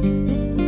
Música